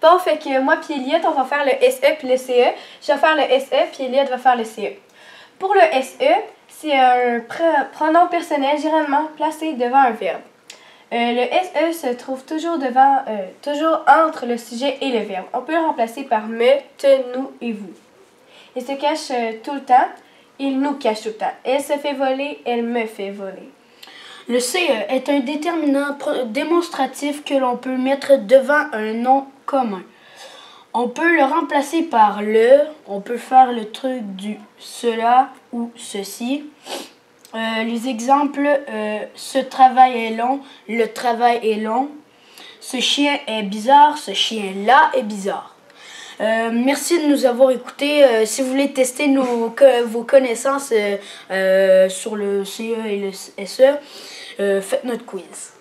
Bon, fait que moi puis Elliot, on va faire le SE puis le CE. Je vais faire le SE puis Elliot va faire le CE. Pour le SE, c'est un pronom personnel généralement placé devant un verbe. Euh, le SE se trouve toujours devant, euh, toujours entre le sujet et le verbe. On peut le remplacer par me, te, nous et vous. Il se cache euh, tout le temps. Il nous cache tout le temps. Elle se fait voler, elle me fait voler. Le CE est un déterminant démonstratif que l'on peut mettre devant un nom On peut le remplacer par le, on peut faire le truc du cela ou ceci. Euh, les exemples, euh, ce travail est long, le travail est long, ce chien est bizarre, ce chien-là est bizarre. Euh, merci de nous avoir écoutés. si vous voulez tester nos, vos connaissances sur le CE et le SE, faites notre quiz.